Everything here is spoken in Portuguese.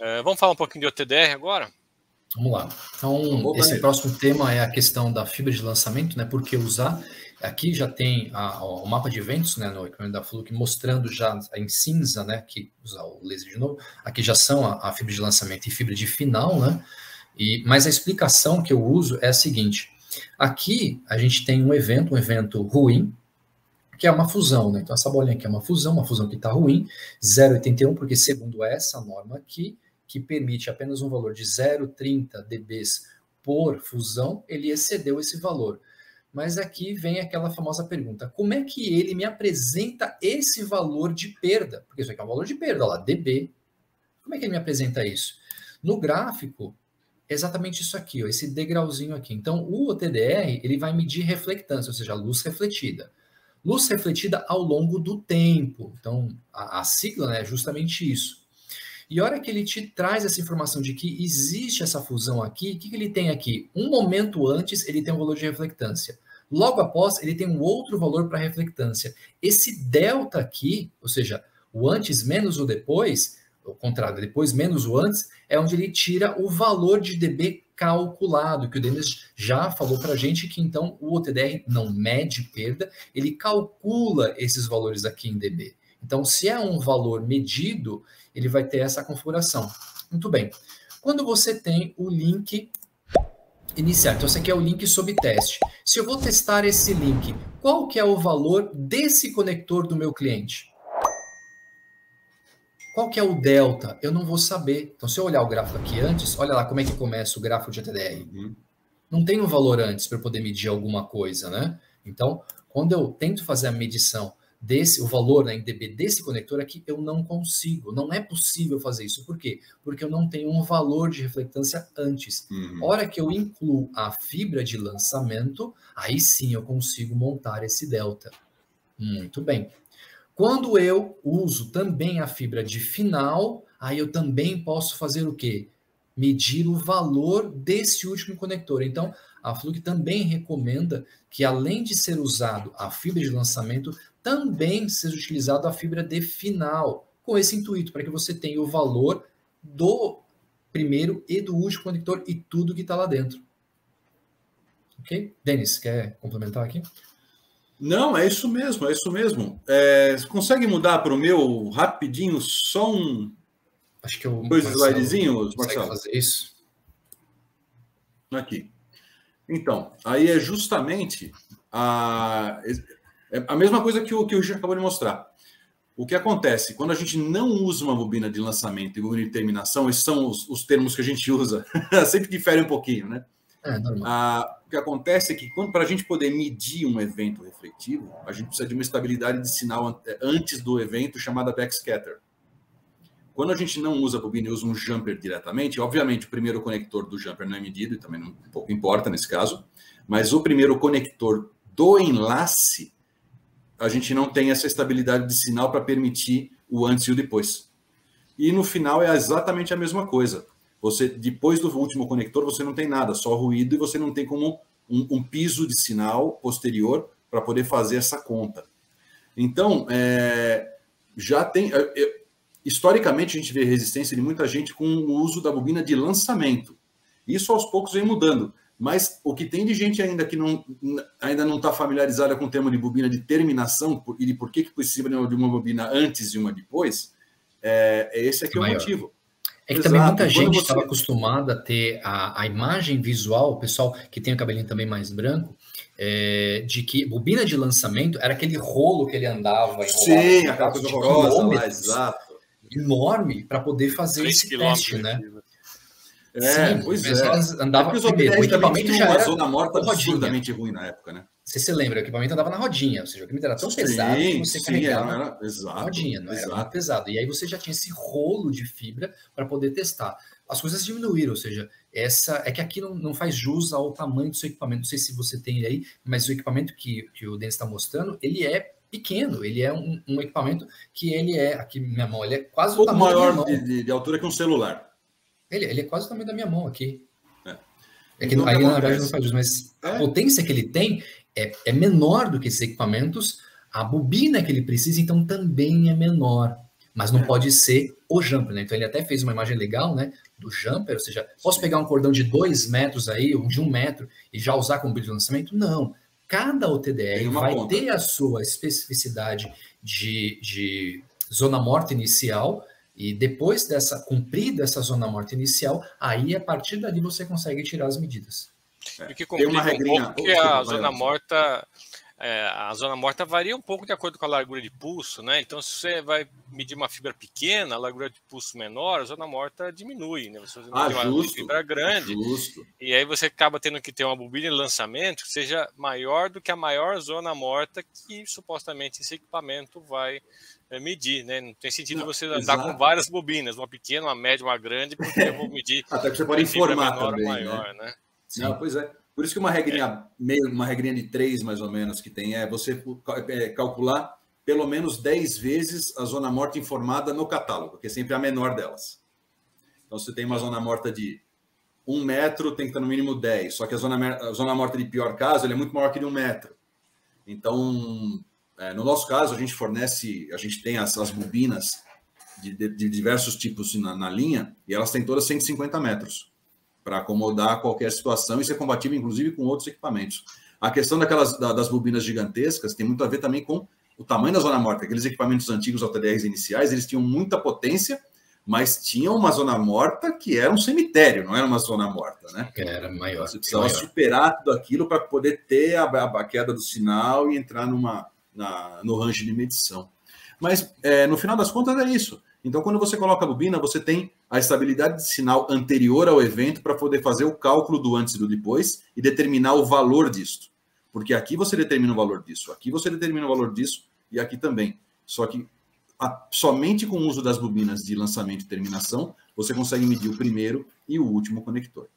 É, vamos falar um pouquinho de OTDR agora? Vamos lá. Então, esse próximo tema é a questão da fibra de lançamento, né? Por que usar? Aqui já tem a, o mapa de eventos, né, no equipamento da Fluke, mostrando já em cinza, né, que usar o laser de novo. Aqui já são a, a, fibra de lançamento e fibra de final, né? E, mas a explicação que eu uso é a seguinte: aqui a gente tem um evento, um evento ruim, que é uma fusão, né? Então essa bolinha aqui é uma fusão, uma fusão que está ruim, 0,81, porque segundo essa norma aqui, que permite apenas um valor de 0,30 dBs por fusão, ele excedeu esse valor. Mas aqui vem aquela famosa pergunta: como é que ele me apresenta esse valor de perda? Porque isso aqui é um valor de perda, lá, dB. Como é que ele me apresenta isso? No gráfico, exatamente isso aqui, ó, esse degrauzinho aqui. Então, o OTDR ele vai medir reflectância, ou seja, luz refletida. Luz refletida ao longo do tempo. Então, a, a sigla né, é justamente isso. E a hora que ele te traz essa informação de que existe essa fusão aqui, o que, que ele tem aqui? Um momento antes, ele tem um valor de reflectância. Logo após, ele tem um outro valor para reflectância. Esse delta aqui, ou seja, o antes menos o depois, o contrário, depois menos o antes, é onde ele tira o valor de dB calculado, que o Denis já falou para a gente que então o OTDR não mede perda, ele calcula esses valores aqui em dB. Então, se é um valor medido, ele vai ter essa configuração. Muito bem. Quando você tem o link iniciar. Então, esse aqui é o link sob teste. Se eu vou testar esse link, qual que é o valor desse conector do meu cliente? Qual que é o delta? Eu não vou saber. Então, se eu olhar o gráfico aqui antes, olha lá como é que começa o gráfico de ATDR. Uhum. Não tem um valor antes para poder medir alguma coisa, né? Então, quando eu tento fazer a medição desse, o valor né, em dB desse conector aqui, eu não consigo, não é possível fazer isso. Por quê? Porque eu não tenho um valor de reflectância antes. Uhum. Hora que eu incluo a fibra de lançamento, aí sim eu consigo montar esse delta. Muito bem. Quando eu uso também a fibra de final, aí eu também posso fazer o quê? Medir o valor desse último conector. Então, a Fluke também recomenda que, além de ser usado a fibra de lançamento, também seja utilizado a fibra de final, com esse intuito, para que você tenha o valor do primeiro e do último conector e tudo que está lá dentro. Ok? Denis, quer complementar aqui? Não, é isso mesmo, é isso mesmo. É, você consegue mudar para o meu rapidinho só um. Acho que eu. Dois slidezinhos, Marcelo? fazer isso? Aqui. Então, aí é justamente a. É a mesma coisa que o que o Gil acabou de mostrar. O que acontece quando a gente não usa uma bobina de lançamento e bobina de terminação, esses são os, os termos que a gente usa, sempre difere um pouquinho, né? É, ah, o que acontece é que para a gente poder medir um evento refletivo, a gente precisa de uma estabilidade de sinal antes do evento chamada backscatter. Quando a gente não usa bobina e usa um jumper diretamente, obviamente o primeiro conector do jumper não é medido, e também não pouco importa nesse caso, mas o primeiro conector do enlace a gente não tem essa estabilidade de sinal para permitir o antes e o depois. E no final é exatamente a mesma coisa. Você depois do último conector você não tem nada, só ruído e você não tem como um, um piso de sinal posterior para poder fazer essa conta. Então é, já tem é, é, historicamente a gente vê resistência de muita gente com o uso da bobina de lançamento. Isso aos poucos vem mudando. Mas o que tem de gente ainda que não, ainda não está familiarizada com o termo de bobina de terminação e de por que, que precisa de uma bobina antes e uma depois, é, é esse aqui é o motivo. É que Exato. também muita gente estava você... acostumada a ter a, a imagem visual, o pessoal que tem o cabelinho também mais branco, é, de que bobina de lançamento era aquele rolo que ele andava. Sim, aquela coisa horrorosa lá, exato. Enorme para poder fazer esse teste, né? É, Sim, pois é. Andava é primeiro, o equipamento já era zona morta absurdamente ruim na época, né? Você se lembra, o equipamento andava na rodinha, ou seja, o equipamento era tão sim, pesado que você sim, carregava era, exato, rodinha, não exato. era muito pesado. E aí você já tinha esse rolo de fibra para poder testar. As coisas diminuíram, ou seja, essa é que aqui não, não faz jus ao tamanho do seu equipamento. Não sei se você tem aí, mas o equipamento que, que o Denis está mostrando, ele é pequeno, ele é um, um, equipamento que ele é, aqui minha mão, ele é quase o tamanho maior de, de, de altura que um celular. Ele, ele é quase o tamanho da minha mão aqui. É, é que aí, na verdade, não faz isso, mas é. a potência que ele tem é, é menor do que esses equipamentos, a bobina que ele precisa, então, também é menor. mas não é. pode ser o jumper, né? Então ele até fez uma imagem legal, né? Do jumper, ou seja, posso pegar um cordão de dois metros aí, ou de um metro, e já usar como brilho de lançamento? Não. Cada OTDR vai conta. ter a sua especificidade de, de zona morta inicial, e depois dessa cumprida essa zona morta inicial, aí a partir dali você consegue tirar as medidas. É. E que complica um pouco que a zona morta é, a zona morta varia um pouco de acordo com a largura de pulso, né? Então, se você vai medir uma fibra pequena, a largura de pulso menor, a zona morta diminui, né? Você ah, uma justo, fibra grande, justo. e aí você acaba tendo que ter uma bobina de lançamento que seja maior do que a maior zona morta que supostamente esse equipamento vai é, medir, né? Não tem sentido Não, você andar exato. com várias bobinas, uma pequena, uma média, uma grande, porque eu vou medir. Até que você pode informar menor também, maior, né? né? Não, pois é. Por isso que uma regrinha, meio, uma regrinha de três, mais ou menos, que tem, é você é, calcular pelo menos 10 vezes a zona morta informada no catálogo, que é sempre a menor delas. Então, se tem uma zona morta de um metro, tem que estar no mínimo 10. Só que a zona, a zona morta de pior caso é muito maior que de um metro. Então, é, no nosso caso, a gente fornece, a gente tem as, as bobinas de, de, de diversos tipos na, na linha, e elas têm todas 150 metros para acomodar qualquer situação e ser compatível, inclusive, com outros equipamentos. A questão daquelas das bobinas gigantescas tem muito a ver também com o tamanho da zona morta. Aqueles equipamentos antigos ATDRs iniciais, eles tinham muita potência, mas tinham uma zona morta que era um cemitério, não era uma zona morta, né? Era maior. Você precisava maior. superar tudo aquilo para poder ter a, a, queda do sinal e entrar numa, na, no range de medição. Mas, é, no final das contas, é isso. Então, quando você coloca a bobina, você tem a estabilidade de sinal anterior ao evento para poder fazer o cálculo do antes e do depois e determinar o valor disso. Porque aqui você determina o valor disso, aqui você determina o valor disso e aqui também. Só que a, somente com o uso das bobinas de lançamento e terminação, você consegue medir o primeiro e o último conector.